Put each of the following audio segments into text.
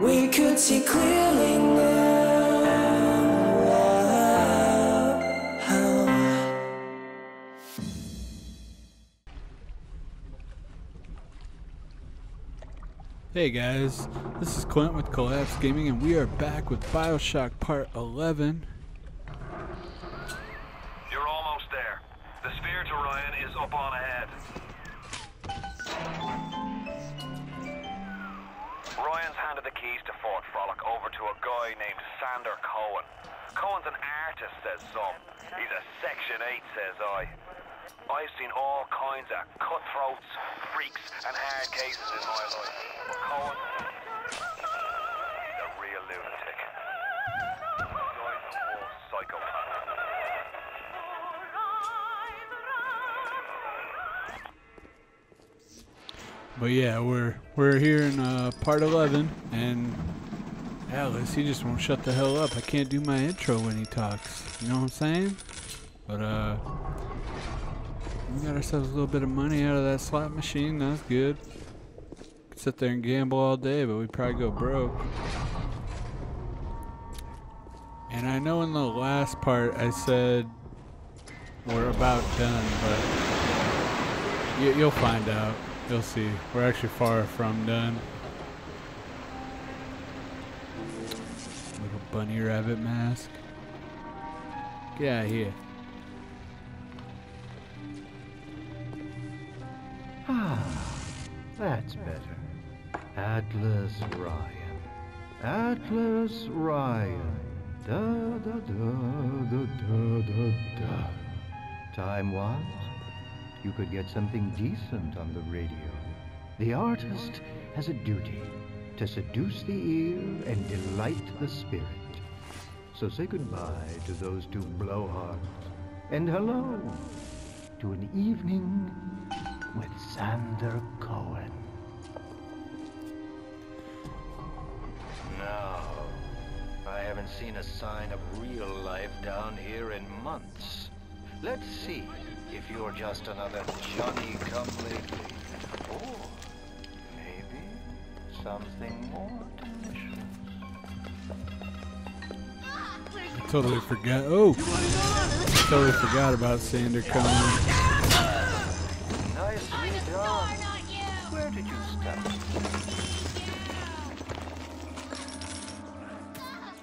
We could see clearly now. Hey guys, this is Clint with Collapsed Gaming, and we are back with Bioshock Part 11. Guy named Sander Cohen. Cohen's an artist, says some. He's a Section 8, says I. I've seen all kinds of cutthroats, freaks, and hard cases in my life. But Cohen, he's a real lunatic. A whole psychopath. But yeah, we're we're here in uh, Part 11, and Atlas, he just won't shut the hell up. I can't do my intro when he talks. You know what I'm saying? But uh, we got ourselves a little bit of money out of that slot machine. That's good. Could sit there and gamble all day, but we'd probably go broke. And I know in the last part I said we're about done, but you, you'll find out. You'll see. We're actually far from done. Little bunny rabbit mask. Get out of here. Ah, that's better. Atlas Ryan. Atlas Ryan. Da da da da da da da. Time was, you could get something decent on the radio. The artist has a duty to seduce the ear and delight the spirit. So say goodbye to those two blowhards, and hello to an evening with Sander Cohen. No. I haven't seen a sign of real life down here in months. Let's see if you're just another Johnny come lately. Or maybe something more delicious. I totally forgot. Oh! I totally forgot about Sander start?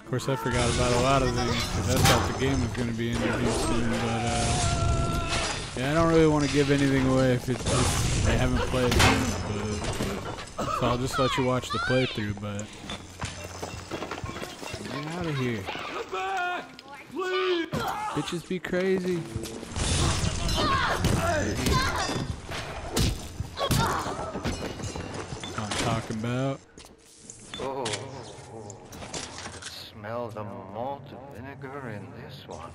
Of course, I forgot about a lot of things because I thought the game was going to be introduced soon. But uh, yeah, I don't really want to give anything away if it's I haven't played it. But, so I'll just let you watch the playthrough. But out of here! Bitches be crazy. I'm talking about. Oh, smell the malt vinegar in this one.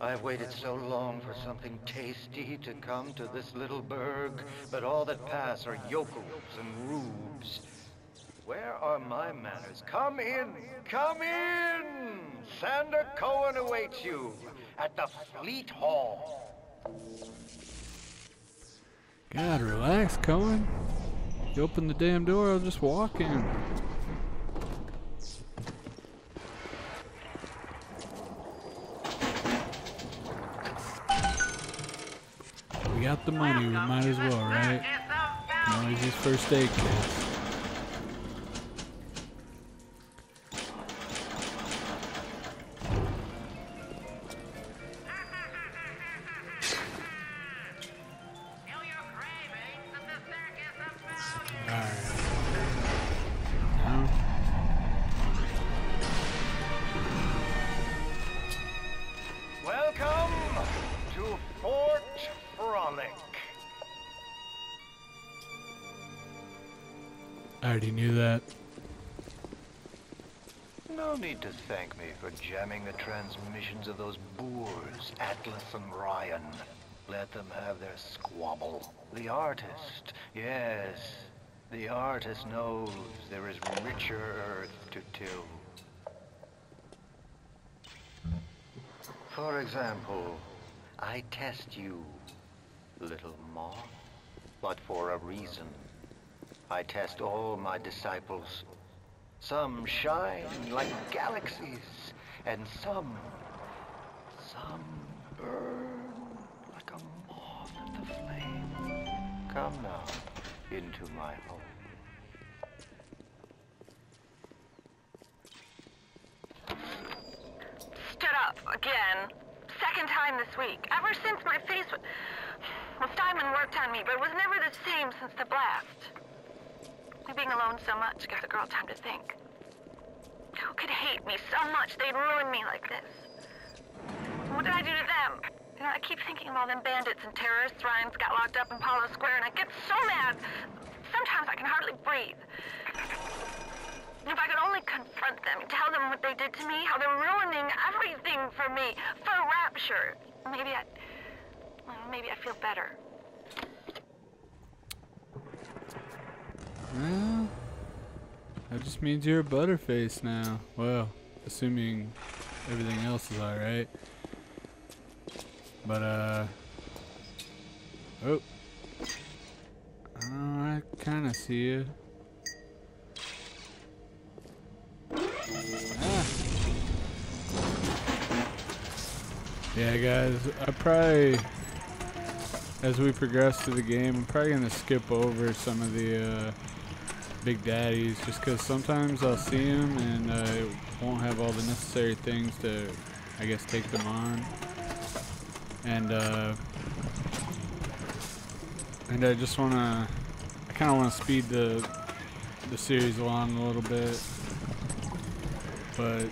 I've waited so long for something tasty to come to this little burg, but all that pass are yokels and rubes. Where are my manners? Come in! Come in! Sander Cohen awaits you at the Fleet Hall. God, relax, Cohen. You open the damn door, I'll just walk in. We got the money, we might as well, right? Always first aid. Already knew that. No need to thank me for jamming the transmissions of those boors, Atlas and Ryan. Let them have their squabble. The artist, yes, the artist knows there is richer earth to till. For example, I test you, little moth, but for a reason. I test all my disciples Some shine like galaxies, and some, some burn like a moth at the flame. Come now into my home. Stood up again. Second time this week. Ever since my face was. Well, Steinman worked on me, but it was never the same since the blast. Being alone so much gave the girl time to think. Who could hate me so much they'd ruin me like this? What did I do to them? You know, I keep thinking of all them bandits and terrorists Ryan's got locked up in Apollo Square, and I get so mad. Sometimes I can hardly breathe. If I could only confront them, tell them what they did to me, how they're ruining everything for me, for Rapture, maybe I, well, maybe I feel better. Well, that just means you're a butterface now. Well, assuming everything else is alright. But, uh. Oh. Oh, I kind of see you. Ah. Yeah, guys, I probably, as we progress through the game, I'm probably gonna skip over some of the uh, big daddies, just because sometimes I'll see them and I won't have all the necessary things to, I guess, take them on, and uh, and I just wanna, I kind of want to speed the the series along a little bit, but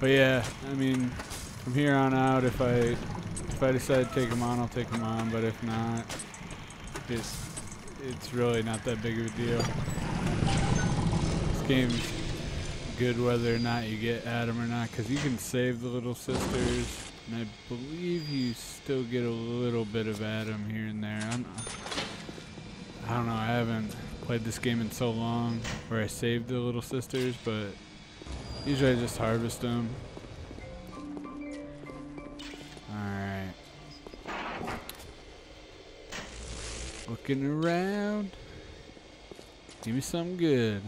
but yeah, I mean, from here on out, if I if I decide to take them on, I'll take them on. But if not, it's it's really not that big of a deal. This game's good whether or not you get Adam or not, because you can save the little sisters, and I believe you still get a little bit of Adam here and there. I'm, I don't know. I haven't played this game in so long where I saved the little sisters, but usually I just harvest them. Looking around. Give me something good.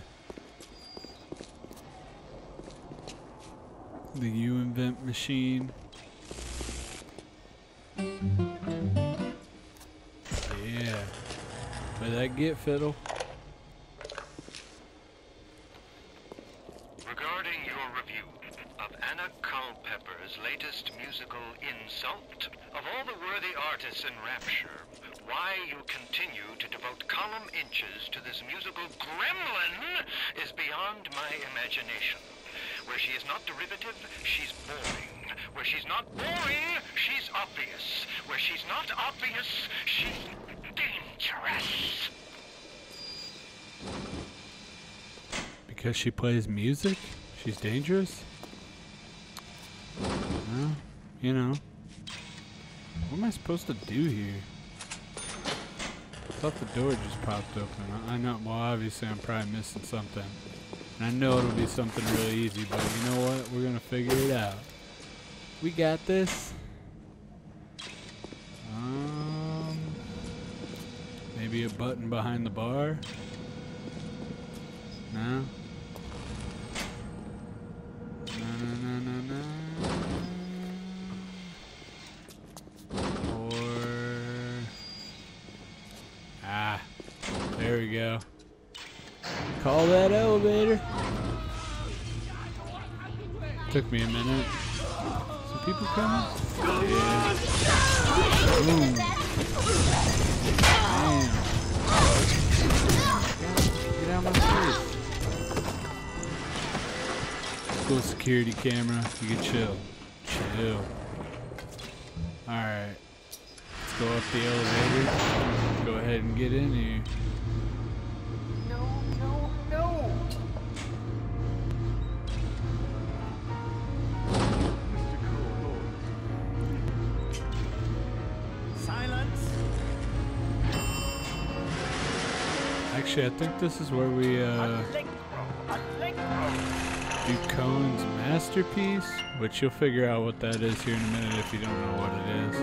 The U-Invent machine. Yeah. Where'd that get, Fiddle? Regarding your review of Anna Culpepper's latest musical Insult, of all the worthy artists in Rapture, why you continue to devote column inches to this musical gremlin is beyond my imagination. Where she is not derivative, she's boring. Where she's not boring, she's obvious. Where she's not obvious, she's dangerous. Because she plays music? She's dangerous? Well, you know. What am I supposed to do here? I thought the door just popped open. I I know, well, obviously I'm probably missing something. And I know it'll be something really easy, but you know what? We're gonna figure it out. We got this. Um, maybe a button behind the bar? No? Took me a minute. Some people coming? Yeah. Boom. Damn. Get out of my face. Cool security camera. You can chill. Chill. Alright. Let's go up the elevator. Go ahead and get in here. Actually, I think this is where we uh, do Cohen's masterpiece, which you'll figure out what that is here in a minute if you don't know what it is.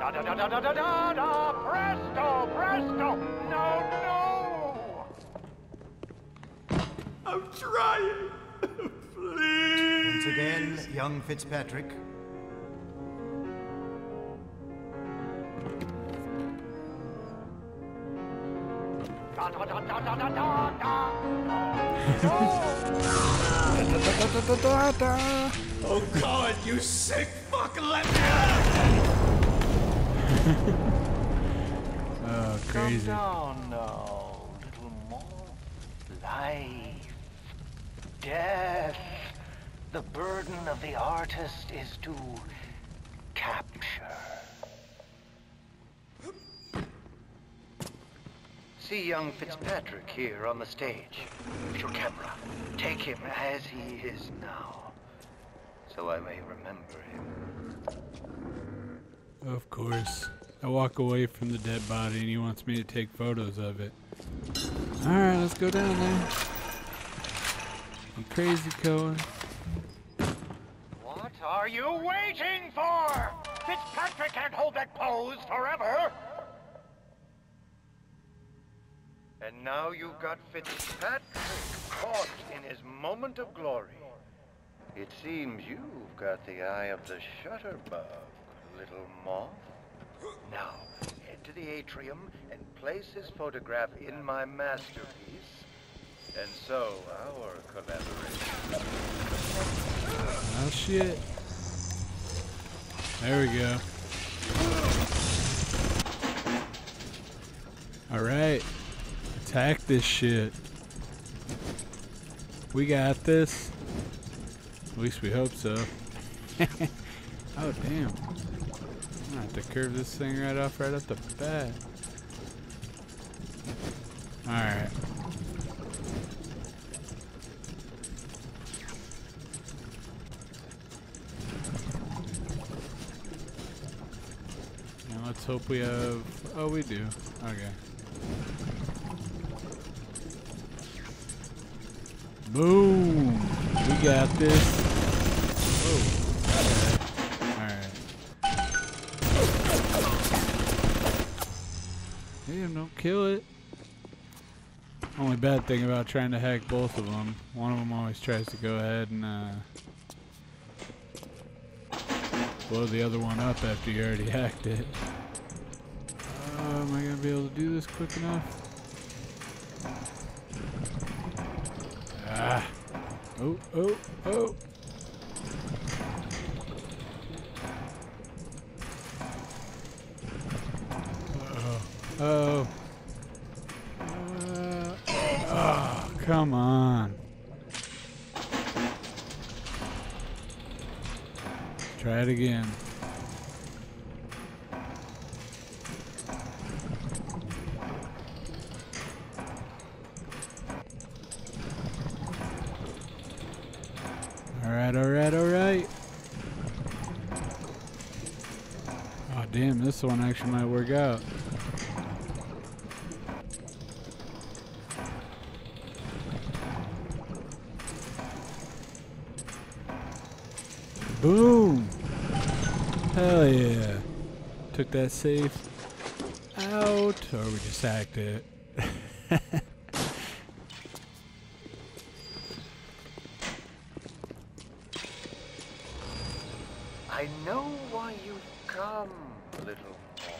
Da da da da da da da! Presto, presto! No, no! I'm trying. Once again, young Fitzpatrick, Oh God, you sick fuck! Let me out. Oh, crazy. down now, little more. Life, death. The burden of the artist is to See young Fitzpatrick here on the stage. With your camera. Take him as he is now. So I may remember him. Of course. I walk away from the dead body and he wants me to take photos of it. Alright, let's go down there. You crazy Cohen. What are you waiting for? Fitzpatrick can't hold that pose forever. And now you've got Fitzpatrick caught in his moment of glory. It seems you've got the eye of the shutterbug, little moth. Now, head to the atrium and place his photograph in my masterpiece. And so, our collaboration Oh shit. There we go. Alright. Attack this shit. We got this. At least we hope so. oh damn. I'm gonna have to curve this thing right off right off the bat. Alright. And let's hope we have. Oh, we do. Okay. Boom! We got this. Oh. Alright. Damn, don't kill it. Only bad thing about trying to hack both of them, one of them always tries to go ahead and uh, blow the other one up after you already hacked it. Uh, am I gonna be able to do this quick enough? Ah! Oh, oh, oh! Uh-oh. Oh. Uh, oh, come on. Try it again. Alright, alright, alright. Oh, damn, this one actually might work out. Boom! Hell yeah. Took that safe out, or we just hacked it. I know why you've come, little moth.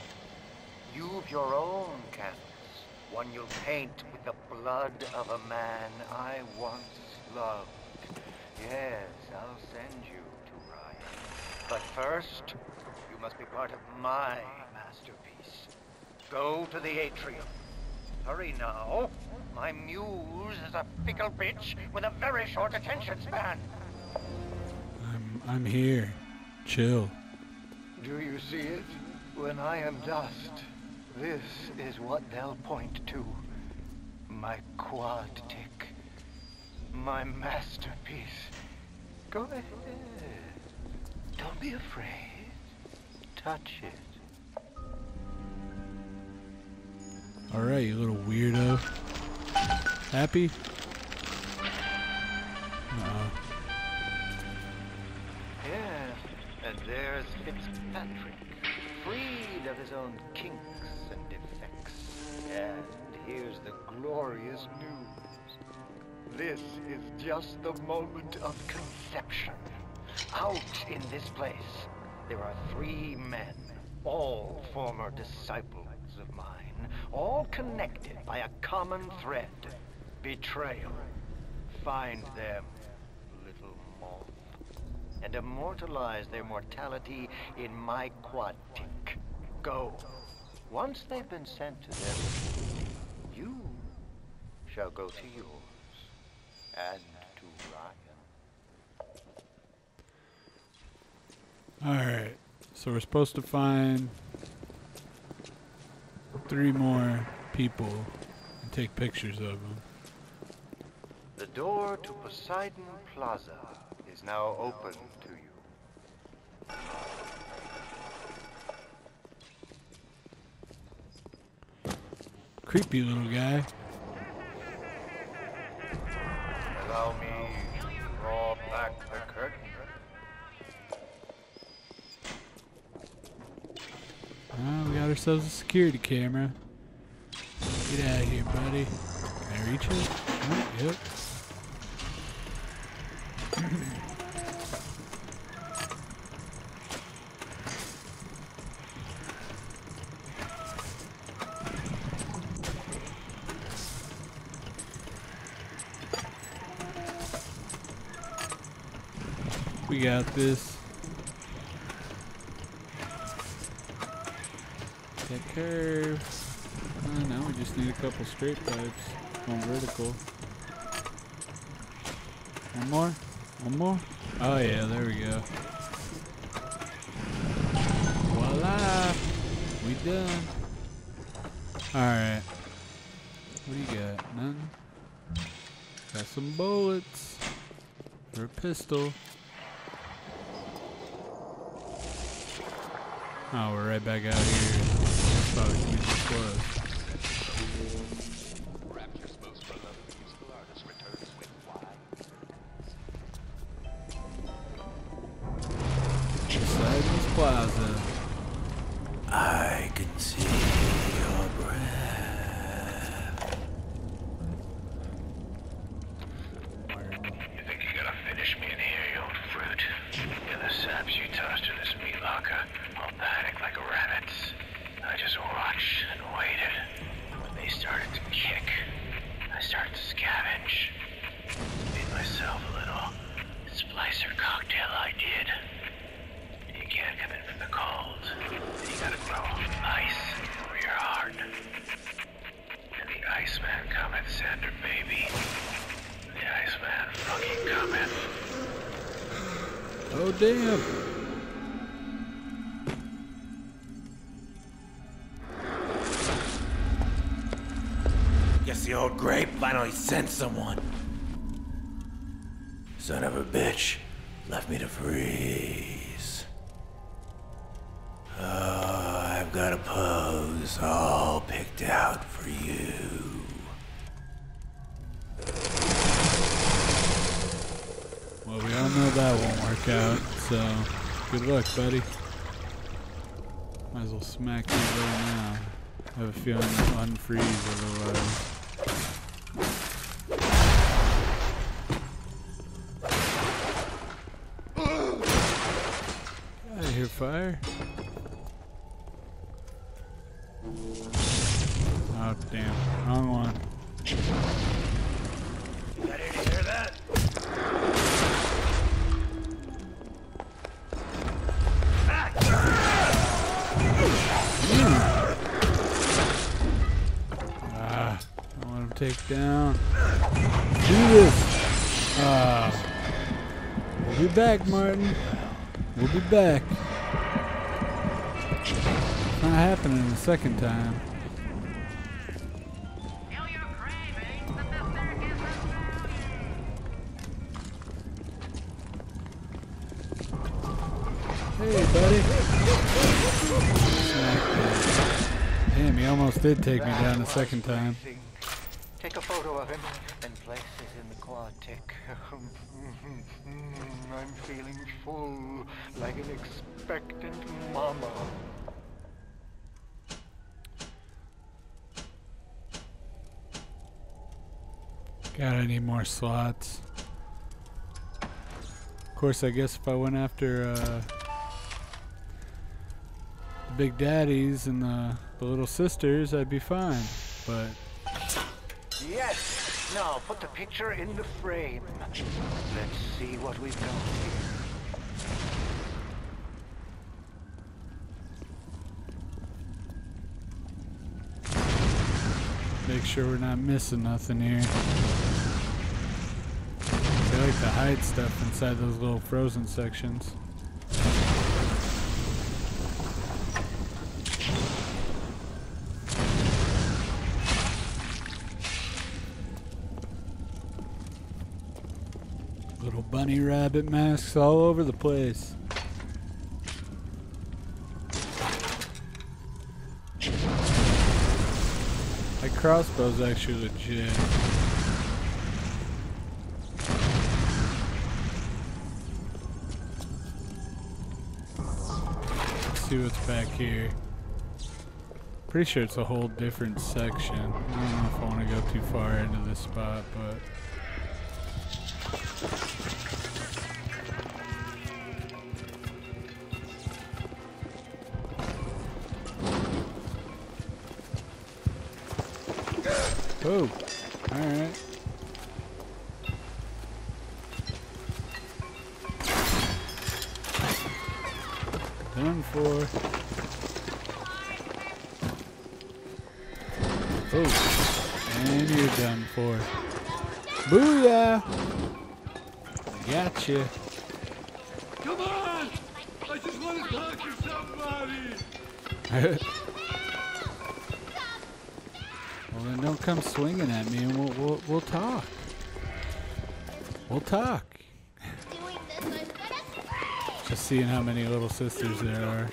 You've your own canvas, one you'll paint with the blood of a man I loved. Yes, I'll send you to Ryan. But first, you must be part of my masterpiece. Go to the atrium. Hurry now. My muse is a fickle bitch with a very short attention span. I'm I'm here. Chill. Do you see it? When I am dust, this is what they'll point to. My quadtych. My masterpiece. Go ahead. Don't be afraid. Touch it. Alright, you little weirdo. Happy? Uh-oh. Yes, and there's Fitzpatrick. Freed of his own kinks and defects. And here's the glorious news. This is just the moment of conception. Out in this place, there are three men, all former disciples of mine, all connected by a common thread. Betrayal. Find them, little moth, and immortalize their mortality in my quadtych. Go. Once they've been sent to them, you shall go to yours, and to Ryan. Alright, so we're supposed to find three more people and take pictures of them. The door to Poseidon Plaza is now open to you. Creepy little guy. Ourselves a security camera. Get out of here, buddy. Can I reach it? Oh, yep. We got this. Oh, now we just need a couple straight pipes. One vertical. One more? One more? Oh yeah, there we go. Voila! We done. Alright. What do you got? None? Got some bullets. For a pistol. Oh, we're right back out here. Was. Poseidon's Plaza. I can see Guess the old grape finally sent someone. Son of a bitch left me to freeze. Oh, I've got a pose all picked out for you. Well, we all know that won't work out, so good luck, buddy. Might as well smack you right now. I have a feeling unfreeze otherwise. Fire. Oh damn, wrong one. Ready to hear that? Ah, I want him take down. Do this. Ah. We'll be back, Martin. We'll be back. Happening the second time. Hey, buddy. Damn, he almost did take me down the second time. Take a photo of him and place it in the quadtych. I'm feeling full, like an expectant mama. God, I need more slots. Of course, I guess if I went after uh, the big daddies and the, the little sisters, I'd be fine. But Yes! Now put the picture in the frame. Let's see what we've got here. Make sure we're not missing nothing here. They like to hide stuff inside those little frozen sections. Little bunny rabbit masks all over the place. Crossbow's actually legit. Let's see what's back here. Pretty sure it's a whole different section. I don't know if I want to go too far into this spot, but Done for. Oh, and you're done for. Booyah! Gotcha. Come on! I just want to talk to somebody! Well, then don't come swinging at me, and we'll we'll, we'll talk. We'll talk. Seeing how many little sisters there are.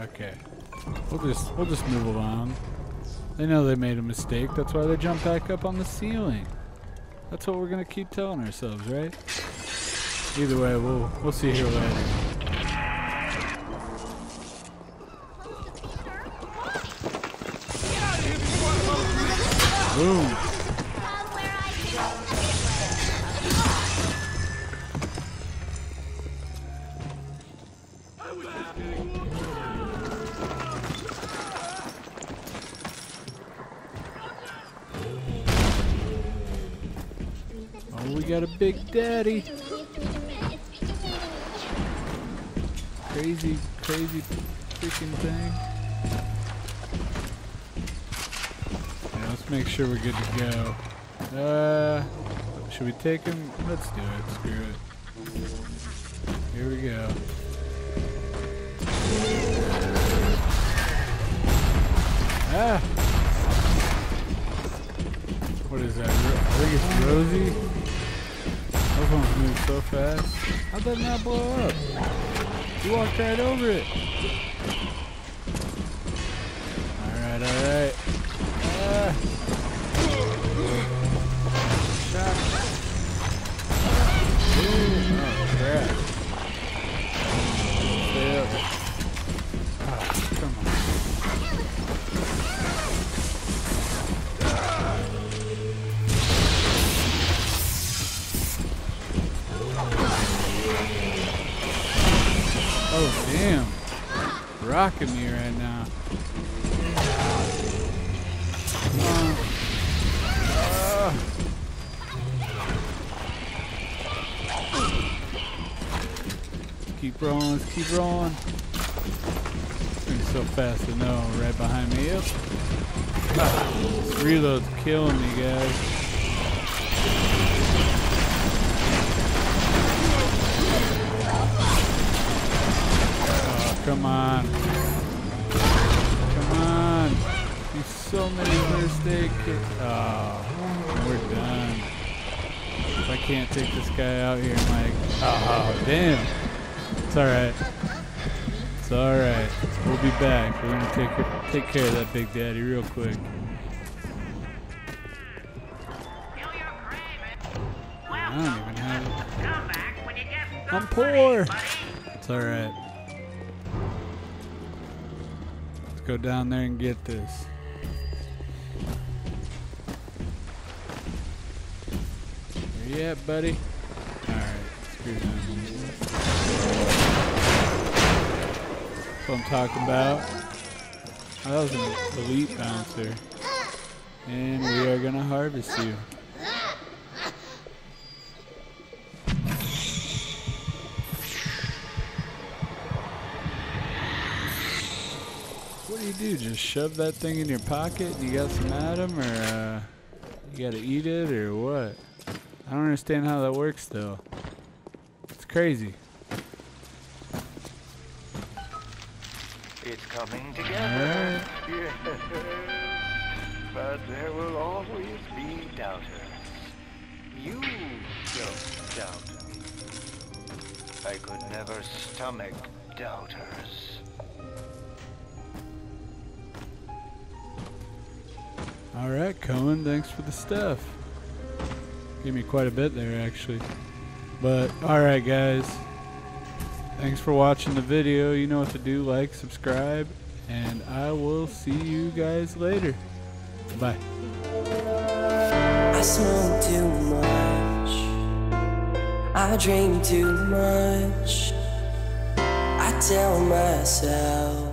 Okay, we'll just we'll just move along. They know they made a mistake. That's why they jumped back up on the ceiling. That's what we're gonna keep telling ourselves, right? Either way, we'll we'll see here later. Daddy. Crazy, crazy freaking thing. Yeah, let's make sure we're good to go. Uh, should we take him? Let's do it. Screw it. Here we go. Ah! What is that? I think it's Rosie. So fast. How'd that not blow up? You walked right over it. Alright, alright. Keep rolling, let's keep rolling. Moving so fast to know, right behind me. Yep. Ah, reload's killing me, guys. Oh, come on. Come on. Do so many mistakes. Oh, we're done. If I can't take this guy out here, I'm oh, damn. It's alright. It's alright. We'll be back. We're gonna take take care of that big daddy real quick. I don't even have it. I'm poor. It's alright. Let's go down there and get this. Where you at, buddy? Alright, screw that. That's what I'm talking about. Oh, that was an elite bouncer. And we are gonna harvest you. What do you do? Just shove that thing in your pocket and you got some Adam, or uh, you gotta eat it, or what? I don't understand how that works, though. It's crazy. It's coming together. Yes. But there will always be doubters. You don't doubt me. I could never stomach doubters. All right, Cohen, thanks for the stuff. Gave me quite a bit there, actually. But, all right, guys. Thanks for watching the video. You know what to do. Like, subscribe, and I will see you guys later. Bye. I smoke too much. I drink too much. I tell myself